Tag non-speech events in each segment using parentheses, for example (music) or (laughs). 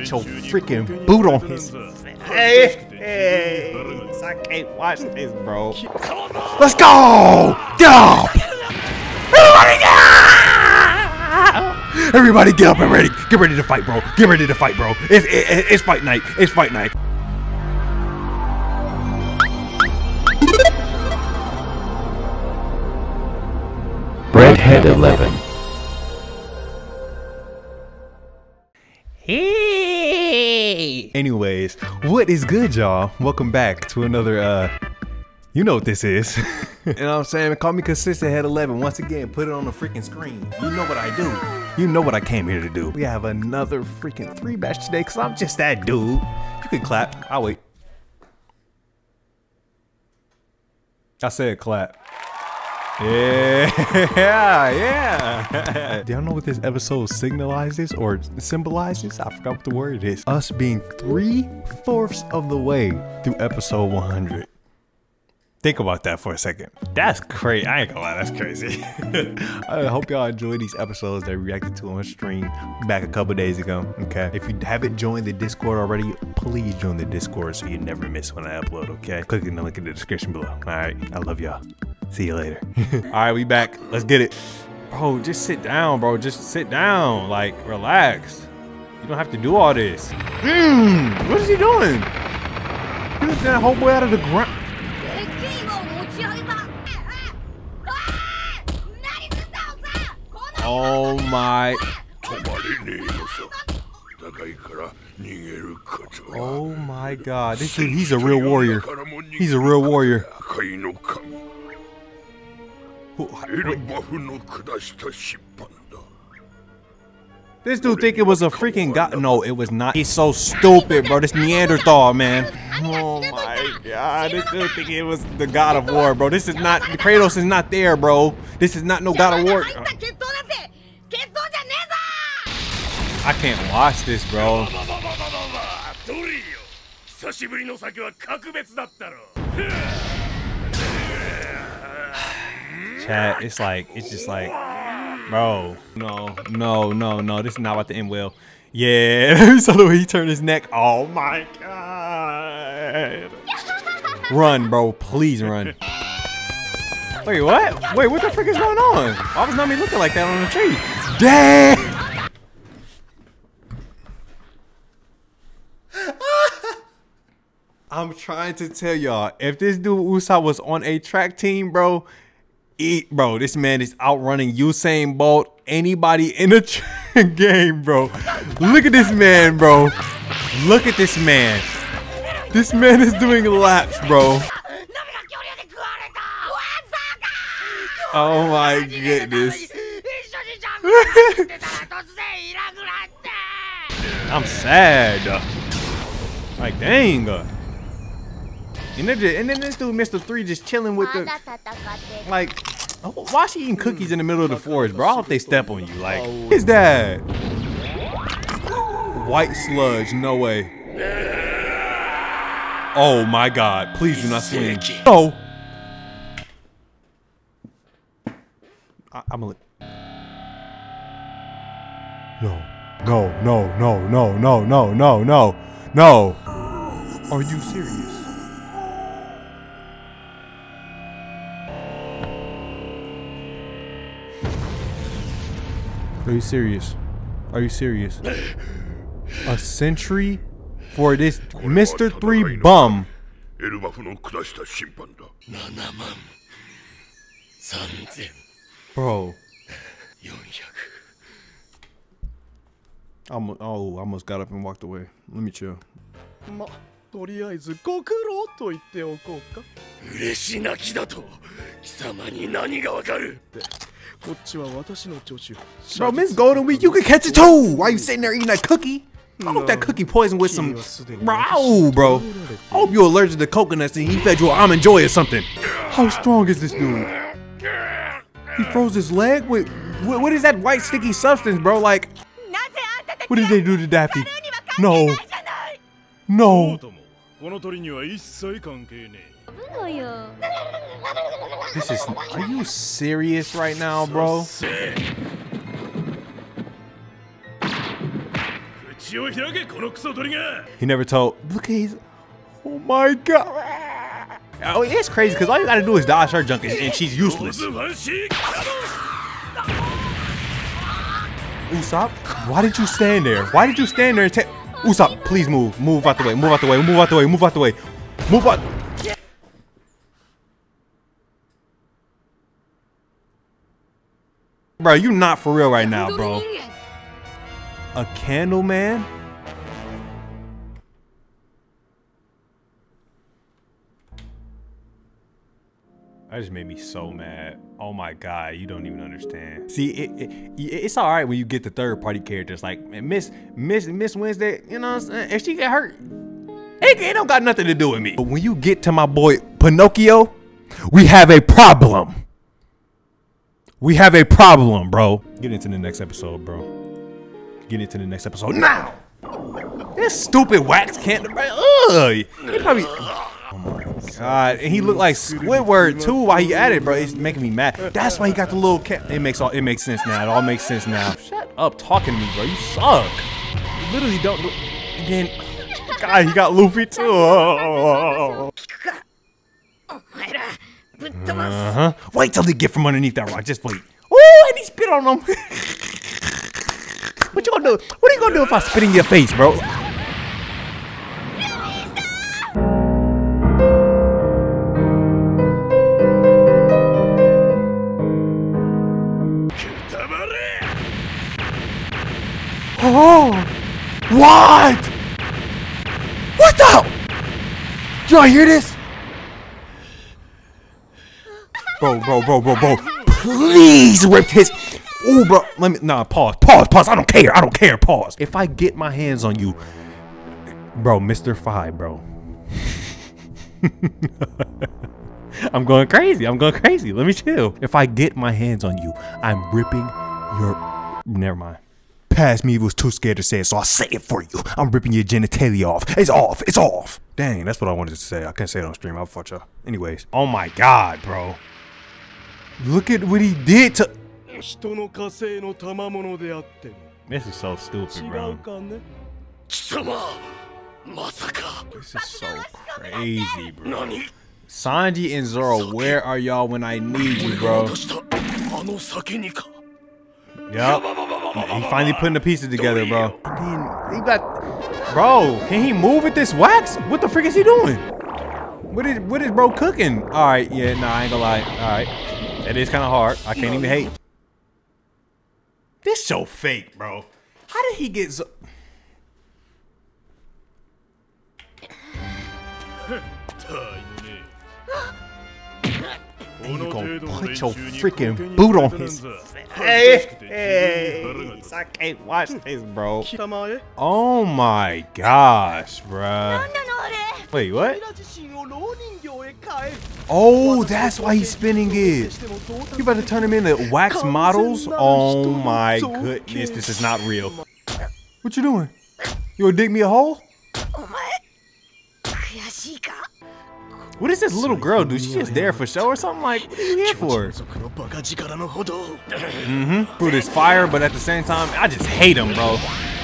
Get your freaking boot on his Hey, hey, I can't watch this, bro. Let's go! Get up! Everybody get up! Everybody get up and ready. Get ready to fight, bro. Get ready to fight, bro. It's, it, it's fight night. It's fight night. Breadhead 11. Anyways, what is good, y'all? Welcome back to another, uh, you know what this is. (laughs) you know what I'm saying? Call me Consistent Head 11. Once again, put it on the freaking screen. You know what I do. You know what I came here to do. We have another freaking three batch today because I'm just that dude. You can clap. I'll wait. I said clap. (laughs) Yeah, yeah. Do y'all know what this episode signalizes or symbolizes? I forgot what the word is. Us being three fourths of the way through episode 100. Think about that for a second. That's crazy. I ain't gonna lie, that's crazy. (laughs) I hope y'all enjoy these episodes that we reacted to on stream back a couple days ago. Okay. If you haven't joined the Discord already, please join the Discord so you never miss when I upload, okay? Clicking the link in the description below. Alright. I love y'all. See you later. (laughs) All right, we back. Let's get it. Bro, just sit down, bro. Just sit down. Like, relax. You don't have to do all this. Mm, what is he doing? He lifted that whole boy out of the ground. Oh my. Oh my god. This he's a real warrior. He's a real warrior. This dude think it was a freaking god. No, it was not. He's so stupid, bro. This Neanderthal, man. Oh my god. This dude think it was the god of war, bro. This is not. Kratos is not there, bro. This is not no god of war. I can't watch this, bro. It's like, it's just like, bro, no, no, no, no. This is not about to end well. Yeah, (laughs) so the way he turned his neck. Oh my god. Run, bro. Please run. Wait, what? Wait, what the frick is going on? Why was Nami looking like that on the tree? Damn! (laughs) I'm trying to tell y'all, if this dude Usopp was on a track team, bro, eat, bro. This man is outrunning Usain Bolt, anybody in the (laughs) game, bro. Look at this man, bro. Look at this man. This man is doing laps, bro. Oh my goodness. (laughs) I'm sad. Like, dang. And, just, and then this dude, Mr. Three, just chilling with the like. Why is she eating cookies in the middle of the forest, bro? I hope they step on you. Like, what is that? White sludge. No way. Oh my God! Please do not swing. No. I, am gonna. No. No. No. No. No. No. No. No. No. No. Are you serious? Are you serious? Are you serious? A century for this Mr. Three bum. エルバフの下した審判だ7万 Bro, 3400 I almost, oh, I almost got up and walked away. Let me chill. まとりあえずご苦労と言っておこうか嬉し泣きだと貴様に何がわかるこっちは私の助手 Bro, Miss Golden Week, you can catch it too. Why you sitting there eating that cookie? I hope that cookie poisoned with some. Bro, bro. I hope you're allergic to coconuts and he fed you an almond joy or something. How strong is this dude? He froze his leg Wait, What is that white sticky substance, bro? Like. What did they do to Daffy? No. No. This is. Are you serious right now, bro? He never told. Look at his. Oh my god. Oh, it's crazy because all you gotta do is dodge her junk and she's useless. Usopp, why did you stand there? Why did you stand there and take. Usopp, please move. Move out the way. Move out the way. Move out the way. Move out the way. Move out. Bro, you not for real right now, bro. A candle man? That just made me so mad. Oh my god, you don't even understand. See, it, it it's all right when you get the third party characters. Like Miss Miss Miss Wednesday, you know what I'm saying? If she get hurt, it, it don't got nothing to do with me. But when you get to my boy Pinocchio, we have a problem. We have a problem, bro. Get into the next episode, bro. Get into the next episode now. This stupid wax can't. Ugh. Probably. Oh my god. And he looked like Squidward too while he at it, bro. It's making me mad. That's why he got the little cat. It makes all. It makes sense now. It all makes sense now. Shut up talking to me, bro. You suck. You literally don't. then, God, he got Luffy too. Oh. (laughs) Uh-huh. Wait till they get from underneath that rock. Just wait. Oh, and he spit on them. (laughs) what you gonna do? What are you gonna do if I spit in your face, bro? Oh! What? What the? Do I hear this? Bro, bro, bro, bro, bro. Please rip his. Ooh, bro. Let me. Nah, pause. Pause, pause. I don't care. I don't care. Pause. If I get my hands on you, bro, Mr. Five, bro. (laughs) I'm going crazy. I'm going crazy. Let me chill. If I get my hands on you, I'm ripping your. Never mind. Past me was too scared to say it, so I'll say it for you. I'm ripping your genitalia off. It's off. It's off. Dang, that's what I wanted to say. I can't say it on stream. I'll fuck y'all. Anyways. Oh my god, bro. Look at what he did to. This is so stupid, bro. This is so crazy, bro. Sanji and Zoro, where are y'all when I need you, bro? Yup. He finally putting the pieces together, bro. He got... Bro, can he move with this wax? What the frick is he doing? What is, what is bro cooking? All right, yeah, nah, I ain't gonna lie. All right. It is kind of hard. I can't even hate. This show fake, bro. How did he get so... you gonna put your freaking boot on his face. Hey, I can't watch this, bro. Oh my gosh, bro. Wait, what? Oh, that's why he's spinning it. you about to turn him into wax models. Oh my goodness, this is not real. What you doing? You gonna dig me a hole? What is this little girl do? She just there for show or something? Like, what are you here for? Mm-hmm. Through this fire, but at the same time, I just hate him, bro.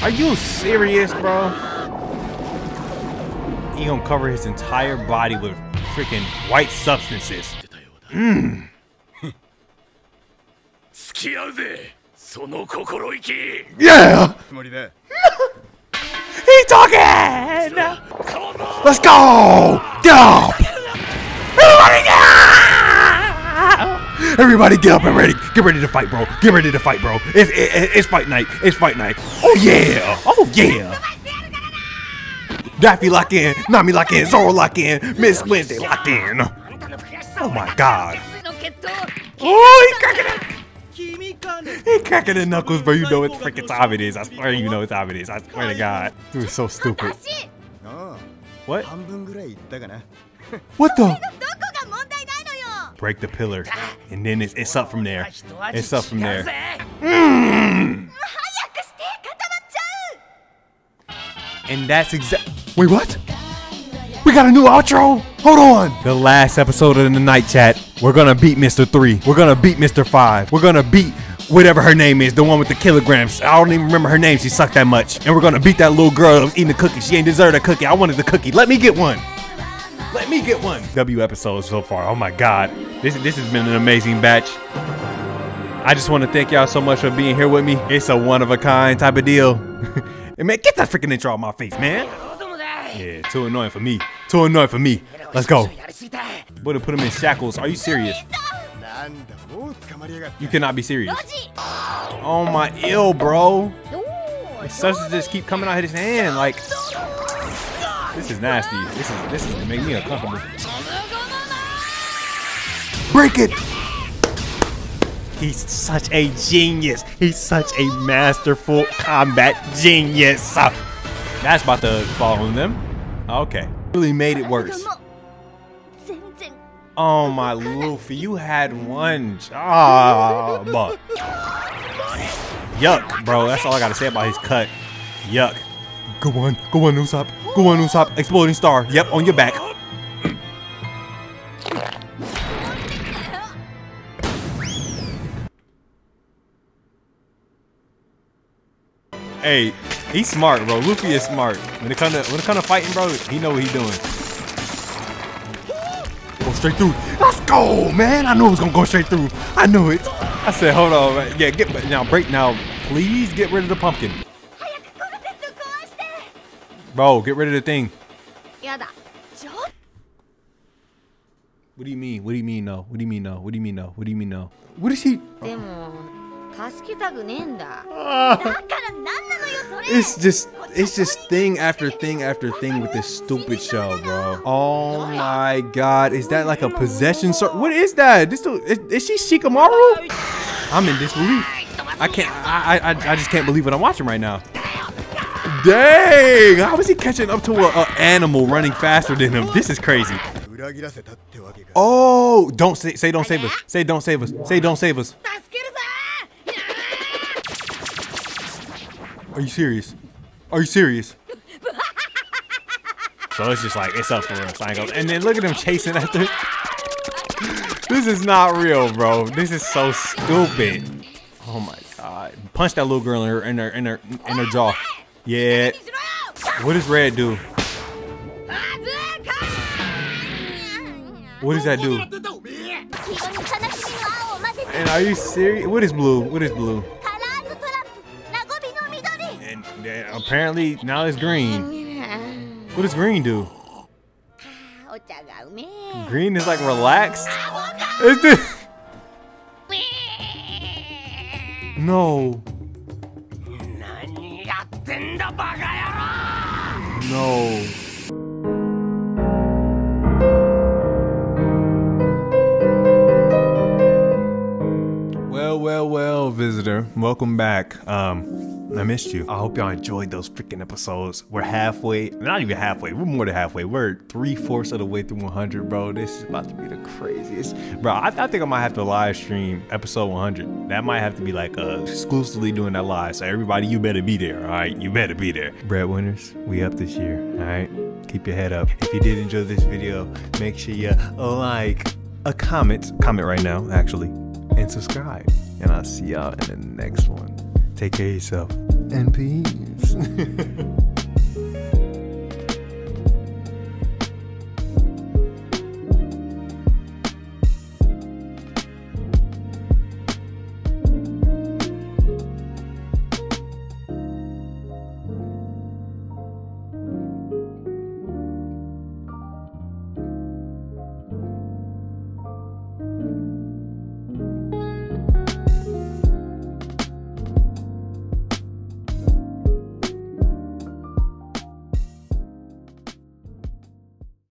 Are you serious, bro? He gonna cover his entire body with freaking white substances. 付き合うぜその心意気 Yeah! つもりだ He talking! Let's go! Get up! Everybody get up! Everybody get up and ready. Get ready to fight, bro. Get ready to fight, bro. It's, it, it's fight night. It's fight night. Oh, yeah. Oh, yeah. Daffy lock in, Nami lock in, Zoro lock in, Miss Wednesday locked in. Oh my god. Oh, he cracking it. He cracking the knuckles, bro. You know what freaking time it is. I swear you know what time it is. I swear to God. Dude, is so stupid. What? What the? Break the pillar. And then it's, it's up from there. It's up from there. Mm. (laughs) And that's exactly. Wait, what? We got a new outro. Hold on. The last episode of the night chat. We're gonna beat Mr. Three. We're gonna beat Mr. Five. We're gonna beat whatever her name is, the one with the kilograms. I don't even remember her name. She sucked that much. And we're gonna beat that little girl that was eating the cookie. She ain't deserved a cookie. I wanted the cookie. Let me get one. Let me get one. W episodes so far. Oh my god. This this has been an amazing batch. I just want to thank y'all so much for being here with me. It's a one of a kind type of deal. (laughs) and man, get that freaking intro out my face, man. Yeah, too annoying for me. Too annoying for me. Let's go. Boy, to put him in shackles. Are you serious? You cannot be serious. Oh my ill, bro. Substances keep coming out of his hand. Like this is nasty. This is this is making me uncomfortable. Break it. He's such a genius. He's such a masterful combat genius. That's about to fall on them. Okay. Really made it worse. Oh my Luffy, you had one job. Yuck, bro. That's all I gotta say about his cut. Yuck. Go on, go on, Usopp. Go on, Usopp. Exploding star. Yep, on your back. hey, He's smart, bro. Luffy is smart. When it comes to when it comes to fighting, bro, he know what he doing. Go straight through. Let's go, man. I knew it was gonna go straight through. I knew it. I said, hold on, man. Yeah, get now break now. Please get rid of the pumpkin. Bro, get rid of the thing. What do you mean? What do you mean no? What do you mean no? What do you mean no? What do you mean no? What is he? 助けたくねえんだだから何なのよそれ It's just it's just thing after thing after thing with this stupid show, bro. Oh my god, is that like a possession sir? What is that? This dude- is, is she Shikamaru? I'm in disbelief. I can't I, I I just can't believe what I'm watching right now. Dang! How is he catching up to a, a animal running faster than him? This is crazy. 裏切らせたってわけか Oh, don't say say don't save us. Say don't save us. Say don't save us. Are you serious? Are you serious? (laughs) so it's just like, it's up for us. And then look at him chasing after. (laughs) this is not real, bro. This is so stupid. Oh my god. Punch that little girl in her in her in her in her jaw. Yeah. What does red do? What does that do? (laughs) And are you serious? What is blue? What is blue? Apparently, now it's green. What does green do? Green is like relaxed? Is this... No. No. Well, well, well, visitor. Welcome back. Um, I missed you. I hope y'all enjoyed those freaking episodes. We're halfway, not even halfway. We're more than halfway. We're three fourths of the way through 100, bro. This is about to be the craziest, bro. I, I think I might have to live stream episode 100. That might have to be like uh, exclusively doing that live. So everybody, you better be there. All right, you better be there. Breadwinners, we up this year. All right, keep your head up. If you did enjoy this video, make sure you like, a comment, comment right now, actually, and subscribe. And I'll see y'all in the next one. Take care of yourself and peace. (laughs)